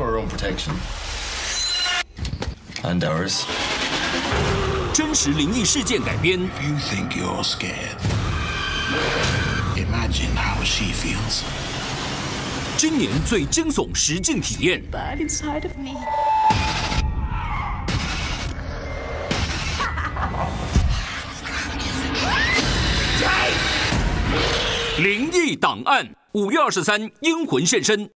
for our own protection. And ours. 真实灵异事件改编。You think you're scared? Imagine how she feels. 今年最惊悚实境体验。But inside of me. 灵异档案，五月二十三，英魂现身。